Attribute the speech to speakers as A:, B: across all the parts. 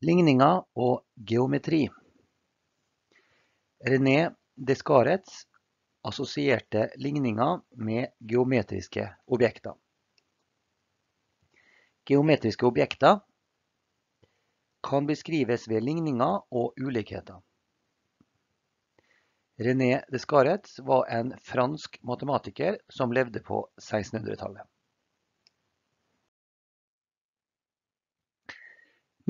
A: Ligninger og geometri René Descartes assosierte ligninger med geometriske objekter. Geometriske objekter kan beskrives ved ligninger og ulikheter. René Descartes var en fransk matematiker som levde på 1600-tallet.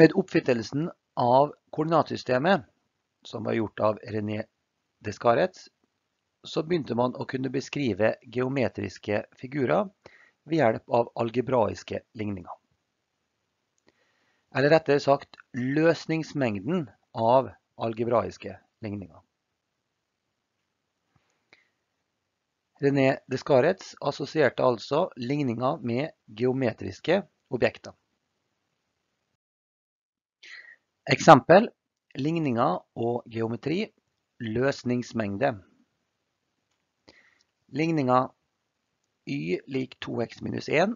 A: Med oppfyllelsen av koordinatsystemet, som var gjort av René Descartes, så begynte man å kunne beskrive geometriske figurer ved hjelp av algebraiske ligninger. Eller rettere sagt løsningsmengden av algebraiske ligninger. René Descartes assosierte altså ligninger med geometriske objekter. Eksempel ligninger og geometri løsningsmengde. Ligninga y lik 2x minus 1.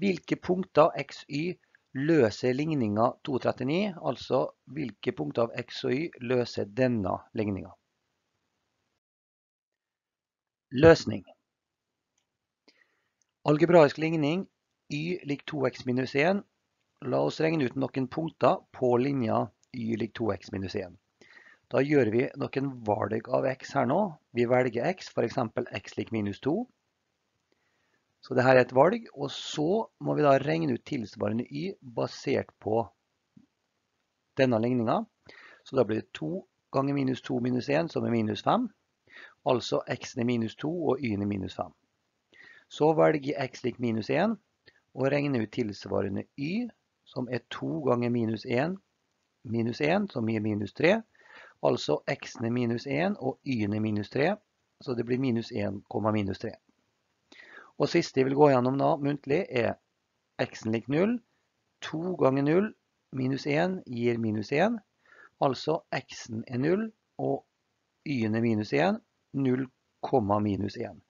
A: Hvilke punkter x, y løser ligninga 239, altså hvilke punkter av x og y løser denne ligninga. Løsning. Algebraisk ligning y lik 2x minus 1. La oss regne ut noen punkter på linja y lik 2x minus 1. Da gjør vi noen valg av x her nå. Vi velger x, for eksempel x lik minus 2. Så dette er et valg, og så må vi da regne ut tilsvarende y basert på denne ligninga. Så da blir det 2 ganger minus 2 minus 1, som er minus 5 altså x er minus 2 og y er minus 5. Så velger x lik minus 1 og regner ut tilsvarende y, som er 2 ganger minus 1 minus 1, som gir minus 3. Altså x er minus 1 og y er minus 3, så det blir minus 1, minus 3. Og siste jeg vil gå gjennom da, muntlig, er x lik 0. 2 ganger 0 minus 1 gir minus 1. Altså x er 0 og y er minus 1. 0, minus 1.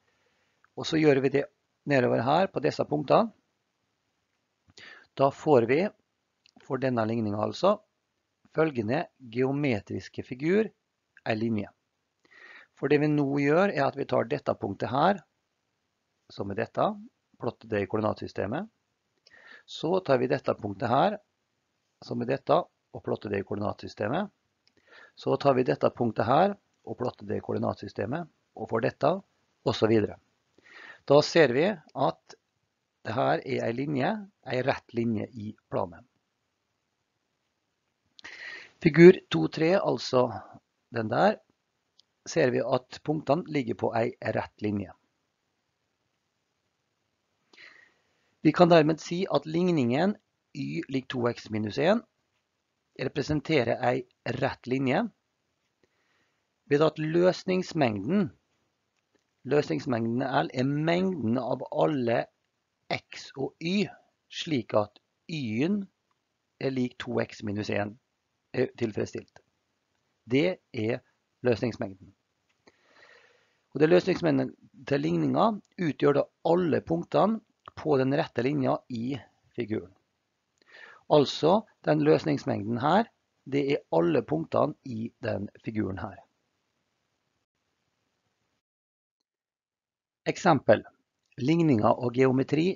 A: Og så gjør vi det nedover her på disse punktene. Da får vi, for denne ligningen altså, følgende geometriske figur, en linje. For det vi nå gjør er at vi tar dette punktet her, som er dette, plotter det i koordinatsystemet. Så tar vi dette punktet her, som er dette, og plotter det i koordinatsystemet. Så tar vi dette punktet her, og plotter det i koordinatsystemet, og får dette, og så videre. Da ser vi at dette er en linje, en rett linje i planen. Figur 2-3, altså den der, ser vi at punktene ligger på en rett linje. Vi kan dermed si at ligningen y lik 2x minus 1 representerer en rett linje ved at løsningsmengden, løsningsmengden L er mengden av alle x og y, slik at y-en er lik 2x minus 1 er tilfredsstilt. Det er løsningsmengden. Og det løsningsmengden til ligninga utgjør da alle punktene på den rette linja i figuren. Altså, den løsningsmengden her, det er alle punktene i den figuren her. Eksempel. Ligninger og geometri.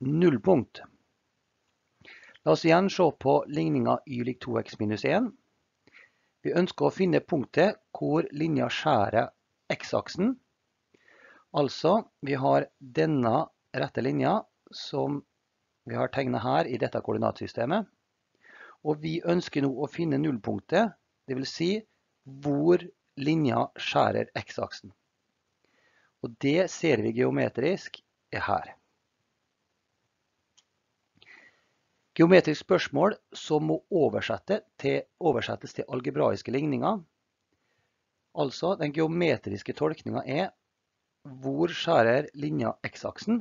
A: Nullpunkt. La oss igjen se på ligninga y lik 2x minus 1. Vi ønsker å finne punktet hvor linja skjærer x-aksen. Altså, vi har denne rette linja som vi har tegnet her i dette koordinatsystemet. Og vi ønsker nå å finne nullpunktet, det vil si hvor linja skjærer x-aksen. Og det ser vi geometrisk er her. Geometrisk spørsmål som må oversettes til, oversettes til algebraiske ligninger. Altså, den geometriske tolkningen er hvor skjærer linja x-aksen?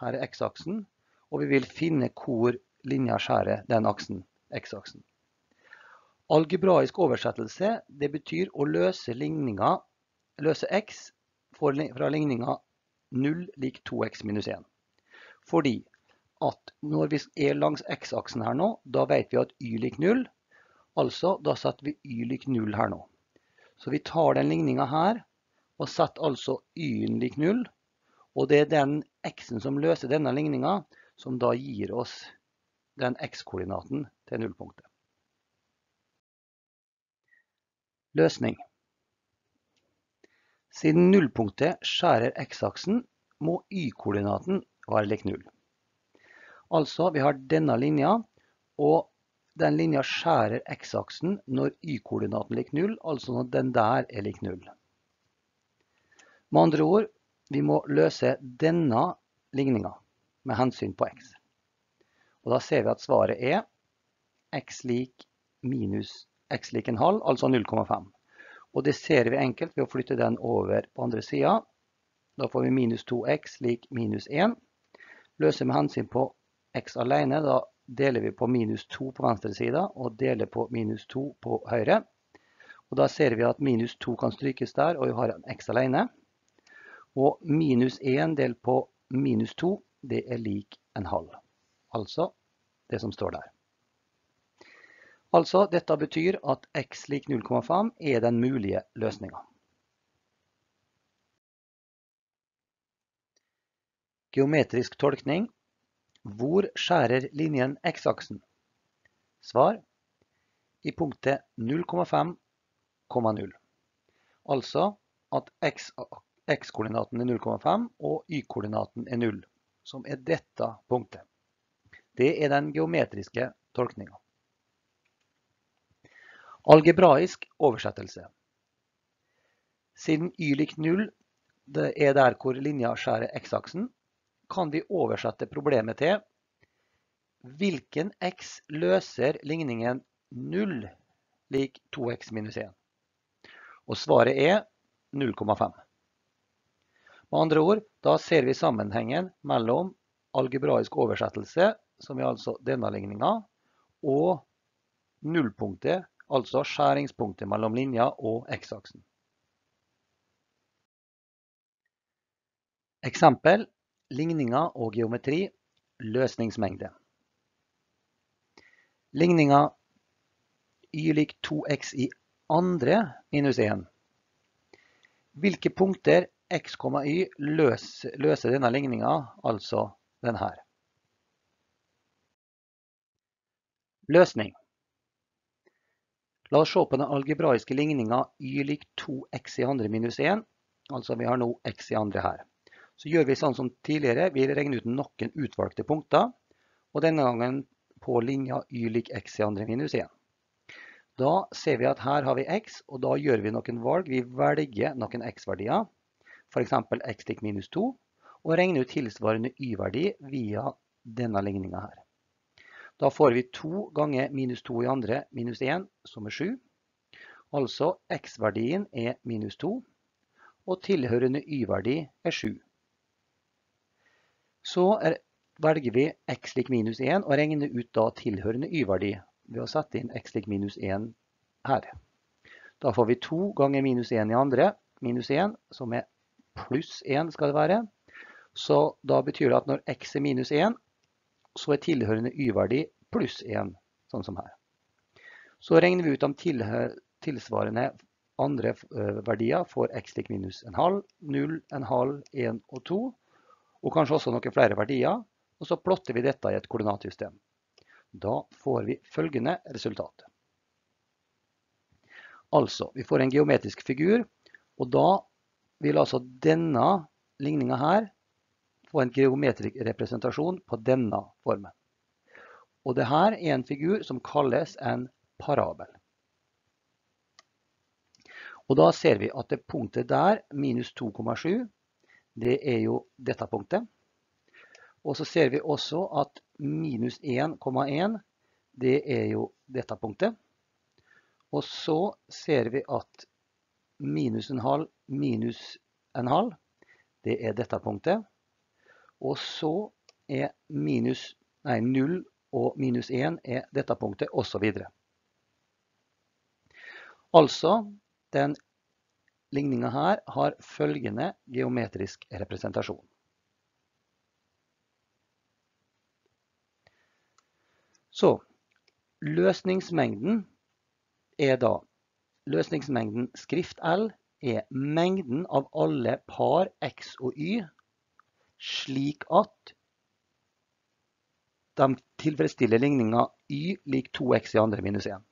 A: Her er x-aksen, og vi vil finne hvor linja skjærer den aksen, x-aksen. Algebraisk oversettelse, det betyr å løse ligninga, løse x fra ligninga 0 lik 2x minus 1. Fordi at når vi er langs x-aksen her nå, da vet vi at y lik 0. Altså, da setter vi y lik 0 her nå. Så vi tar den ligningen her, og setter altså y-en lik 0. Og det er den x-en som løser denne ligningen, som da gir oss den x-koordinaten til nullpunktet. Løsning. Siden nullpunktet skjærer x-aksen, må y-koordinaten være lik 0. Altså, vi har denne linja, og den linja skjærer x-aksen når y-koordinaten lik 0, altså når den der er lik 0. Med andre ord, vi må løse denne ligninga med hensyn på x. Og da ser vi at svaret er x lik minus x lik en halv, altså 0,5. Og det ser vi enkelt ved å flytte den over på andre sida. Da får vi minus 2x lik minus 1. Løser med hensyn på x alene, da deler vi på minus 2 på venstre side og deler på minus 2 på høyre. Og da ser vi at minus 2 kan strykes der, og vi har en x alene. Og minus 1 delt på minus 2, det er lik en halv. Altså det som står der. Altså, dette betyr at x lik 0,5 er den mulige løsningen. Geometrisk tolkning hvor skjærer linjen x-aksen? Svar i punktet 0,5,0. Altså at x-koordinaten er 0,5 og y-koordinaten er 0, som er dette punktet. Det er den geometriske tolkningen. Algebraisk oversettelse. Siden y lik 0 det er der hvor linja skjærer x-aksen, kan vi oversette problemet til hvilken x løser ligningen 0 lik 2x minus 1? Og svaret er 0,5. Med andre ord, da ser vi sammenhengen mellom algebraisk oversettelse, som er altså denne ligninga, og nullpunktet, altså skjæringspunktet mellom linja og x-aksen. Eksempel ligninger og geometri, løsningsmengde. Ligninga y lik 2x i andre minus 1. Hvilke punkter x, y løser, denne ligninga, altså denne? Løsning. La oss se på den algebraiske ligninga y lik 2x i andre minus 1. Altså vi har nå x i andre her. Så gjør vi sånn som tidligere. Vi regner ut noen utvalgte punkter. Og denne gangen på linja y lik x i andre minus 1. Da ser vi at her har vi x, og da gjør vi noen valg. Vi velger noen x-verdier, f.eks. x lik minus 2, og regner ut tilsvarende y-verdi via denne ligninga her. Da får vi 2 ganger minus 2 i andre minus 1, som er 7. Altså x-verdien er minus 2, og tilhørende y-verdi er 7. Så er, velger vi x lik minus 1 og regner ut da tilhørende y-verdi ved å sette inn x lik minus 1 her. Da får vi 2 ganger minus 1 i andre, minus 1, som er pluss 1 skal det være. Så da betyr det at når x er minus 1, så er tilhørende y-verdi pluss 1, sånn som her. Så regner vi ut om tilsvarende andre verdier for x lik minus en halv, 0, en halv, 1 og 2 og kanskje også noen flere verdier, og så plotter vi dette i et koordinatsystem. Da får vi følgende resultat. Altså, vi får en geometrisk figur, og da vil altså denne ligninga her få en geometrisk representasjon på denne formen. Og det her er en figur som kalles en parabel. Og da ser vi at det punktet der, minus 2,7, det er jo dette punktet. Og så ser vi også at minus 1,1, det er jo dette punktet. Og så ser vi at minus en halv, minus en halv, det er dette punktet. Og så er minus, nei, 0 og minus 1 er dette punktet, og så videre. Altså, den Ligninga her har følgende geometrisk representasjon. Så løsningsmengden er da løsningsmengden skrift L er mengden av alle par x og y, slik at de tilfredsstiller ligninga y lik 2x i andre minus 1.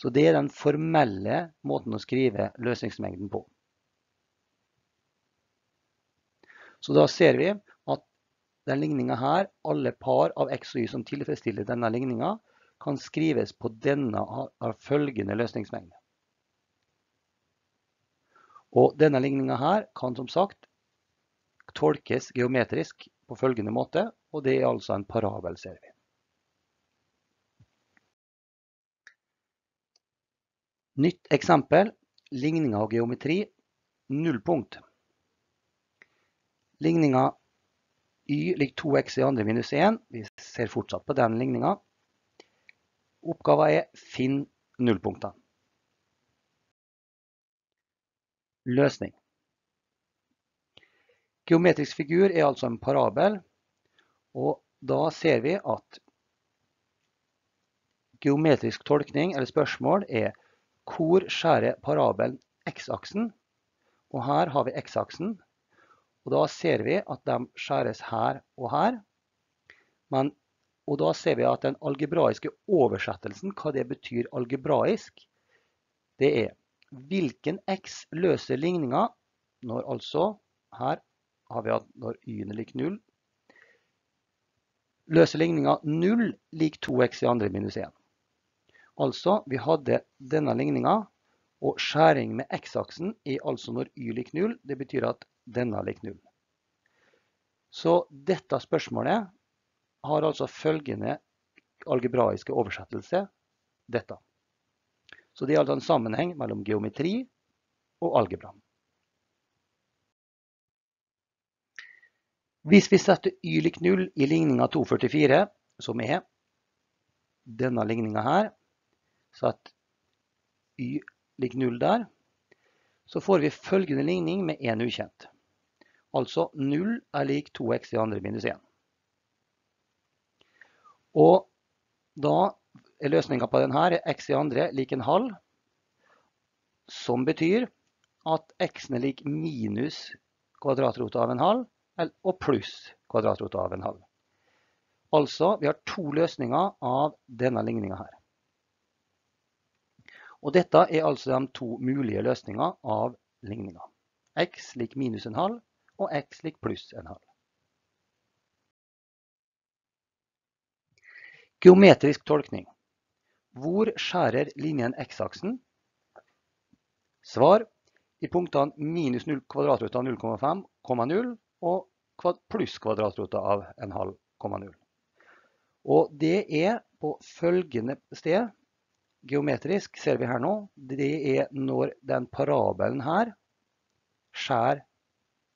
A: Så det er den formelle måten å skrive løsningsmengden på. Så da ser vi at den ligninga her, alle par av x og y som tilfredsstiller denne ligninga, kan skrives på denne av følgende løsningsmengde. Og denne ligninga her kan som sagt tolkes geometrisk på følgende måte, og det er altså en parabel, ser vi. Nytt eksempel, ligninga av geometri, nullpunkt. Ligninga y lik 2x i andre minus 1, vi ser fortsatt på den ligninga. Oppgaven er finn nullpunktene. Løsning. Geometrisk figur er altså en parabel, og da ser vi at geometrisk tolkning eller spørsmål er hvor skjærer parabelen x-aksen? Og her har vi x-aksen, og da ser vi at de skjæres her og her. Men, og da ser vi at den algebraiske oversettelsen, hva det betyr algebraisk, det er hvilken x løser ligninga når altså her har vi at når y-en er lik 0, løser ligninga 0 lik 2x i andre minus 1. Altså, vi hadde denne ligninga, og skjæring med x-aksen er altså når y lik 0. Det betyr at denne lik 0. Så dette spørsmålet har altså følgende algebraiske oversettelse, dette. Så det er altså en sammenheng mellom geometri og algebra. Hvis vi setter y lik 0 i ligninga 244, som er denne ligninga her, så at y ligger 0 der, så får vi følgende ligning med en ukjent. Altså 0 er lik 2x i andre minus 1. Og da er løsninga på denne x i andre lik en halv, som betyr at x er lik minus kvadratrota av en halv, og pluss kvadratrota av en halv. Altså, vi har to løsninger av denne ligninga her. Og dette er altså de to mulige løsninger av ligninga. x lik minus en halv, og x lik pluss en halv. Geometrisk tolkning. Hvor skjærer linjen x-aksen? Svar i punktene minus 0 kvadratrot av 0,5, 0 og pluss kvadratrot av en halv, 0. Og det er på følgende sted, geometrisk ser vi her nå, det er når den parabelen her skjærer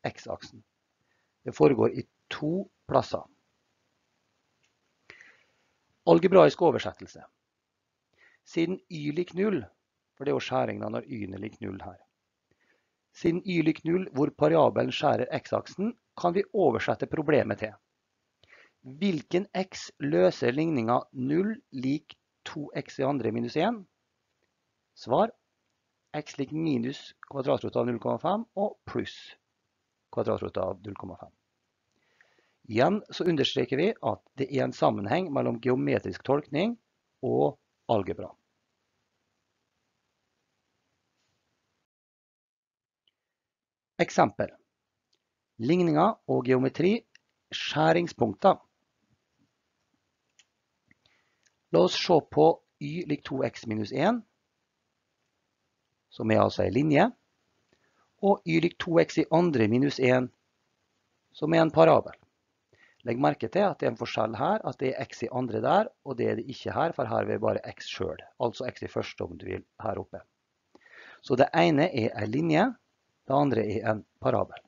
A: x-aksen. Det foregår i to plasser. Algebraisk oversettelse. Siden y lik 0, for det er jo skjæringen når y er lik 0 her. Siden y lik 0, hvor parabelen skjærer x-aksen, kan vi oversette problemet til. Hvilken x løser ligninga 0 lik 2x i andre minus 1? Svar x lik minus kvadratrot av 0,5 og pluss kvadratrot av 0,5. Igjen så understreker vi at det er en sammenheng mellom geometrisk tolkning og algebra. Eksempel. Ligninger og geometri, skjæringspunkter. La oss se på y lik 2x minus 1, som er altså en linje, og y lik 2x i andre minus 1, som er en parabel. Legg merke til at det er en forskjell her, at det er x i andre der, og det er det ikke her, for her er det bare x selv. Altså x i første om du vil her oppe. Så det ene er en linje, det andre er en parabel.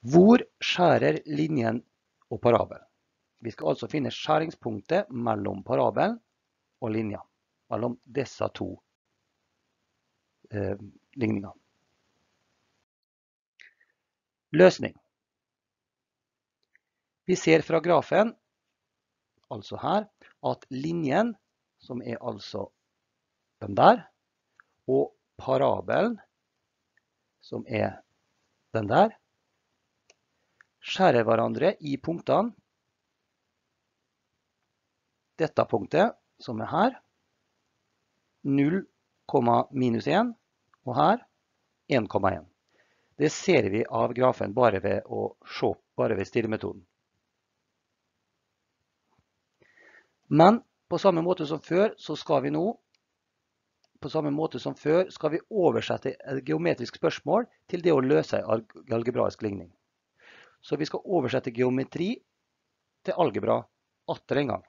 A: Hvor skjærer linjen og parabel? Vi skal altså finne skjæringspunktet mellom parabelen og linja, mellom disse to eh, ligningene. Løsning. Vi ser fra grafen, altså her, at linjen, som er altså den der, og parabelen, som er den der, skjærer hverandre i punktene. Dette punktet, som er her, 0, minus 1, og her 1,1. Det ser vi av grafen bare ved å se, bare ved stirremetoden. Men på samme måte som før, så skal vi nå på samme måte som før skal vi oversette et geometrisk spørsmål til det å løse en algebraisk ligning. Så vi skal oversette geometri til algebra atter en gang.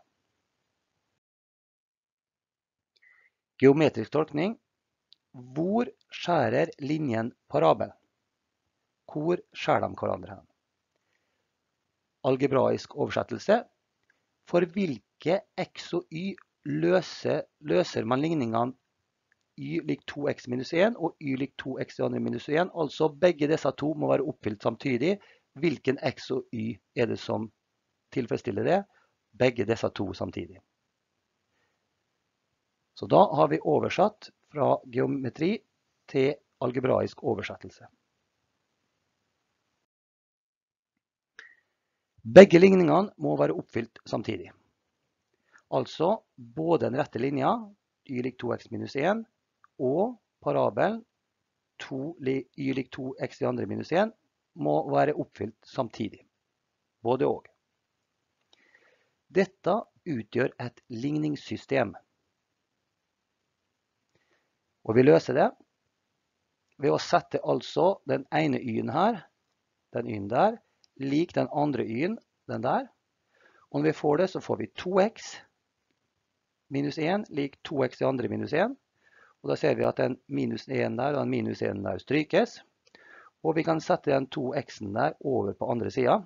A: Geometrisk tolkning. Hvor skjærer linjen parabelen? Hvor skjærer de hverandre hen? Algebraisk oversettelse. For hvilke x og y løser, løser man ligningene y lik 2x minus 1 og y lik 2x i andre minus 1. Altså begge disse to må være oppfylt samtidig. Hvilken x og y er det som tilfredsstiller det? Begge disse to samtidig. Så da har vi oversatt fra geometri til algebraisk oversettelse. Begge ligningene må være oppfylt samtidig. Altså både den rette linja, y lik 2x minus 1, og parabelen 2 y lik 2x i andre minus 1 må være oppfylt samtidig. Både og. Dette utgjør et ligningssystem. Og vi løser det ved å sette altså den ene y-en her, den y-en der, lik den andre y-en, den der. Og når vi får det, så får vi 2x minus 1 lik 2x i andre minus 1. Og da ser vi at den minus 1 der og den minus 1 der strykes. Og vi kan sette den 2x-en der over på andre sida.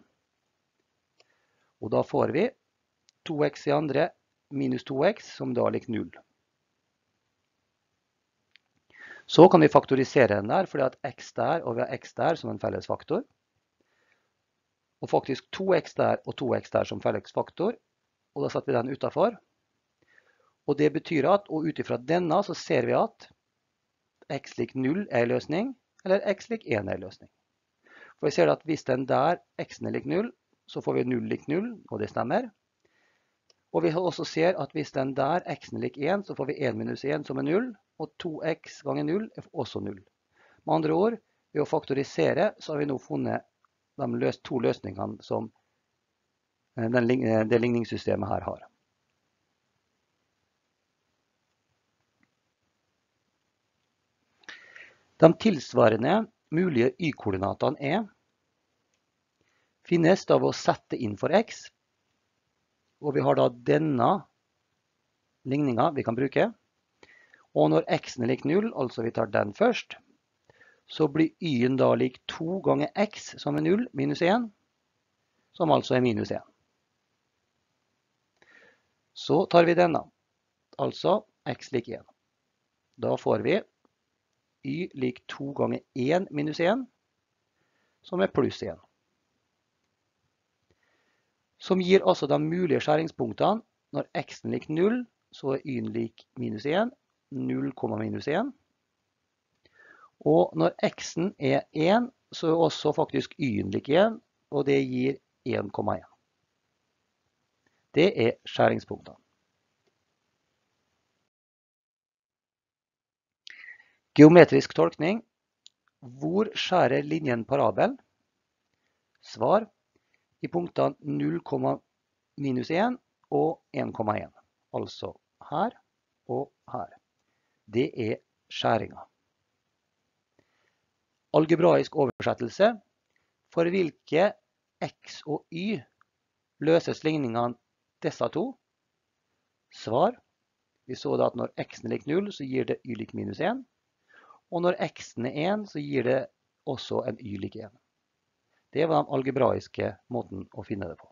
A: Og da får vi 2x i andre minus 2x, som da er lik 0. Så kan vi faktorisere den der, fordi at x der og vi har x der som en felles faktor. Og faktisk 2x der og 2x der som felles faktor. Og da setter vi den utenfor. Og det betyr at, og ut ifra denne så ser vi at x lik 0 er en løsning, eller x lik 1 er en løsning. For vi ser at hvis den der x-en er lik 0, så får vi 0 lik 0, og det stemmer. Og vi også ser at hvis den der x-en er lik 1, så får vi 1 minus 1 som er 0, og 2x ganger 0 er også 0. Med andre ord, ved å faktorisere, så har vi nå funnet de to løsningene som den, det ligningssystemet her har. De tilsvarende mulige y-koordinatene er finnes av å sette inn for x. Og vi har da denne ligninga vi kan bruke. Og når x-en er lik 0, altså vi tar den først, så blir y-en da lik 2 ganger x som er 0 minus 1, som altså er minus 1. Så tar vi denne, altså x lik 1. Da får vi y lik 2 ganger 1 minus 1, som er pluss 1. Som gir altså de mulige skjæringspunktene. Når x-en lik 0, så er y-en lik minus 1, 0, minus 1. Og når x-en er 1, så er også faktisk y-en lik 1, og det gir 1,1. Det er skjæringspunktene. Geometrisk tolkning. Hvor skjærer linjen parabel? Svar i punktene 0, minus 1 og 1,1. Altså her og her. Det er skjæringa. Algebraisk oversettelse. For hvilke x og y løses ligningene disse to? Svar. Vi så da at når x er lik 0, så gir det y lik minus 1. Og når x-en er 1, så gir det også en y lik 1. Det var den algebraiske måten å finne det på.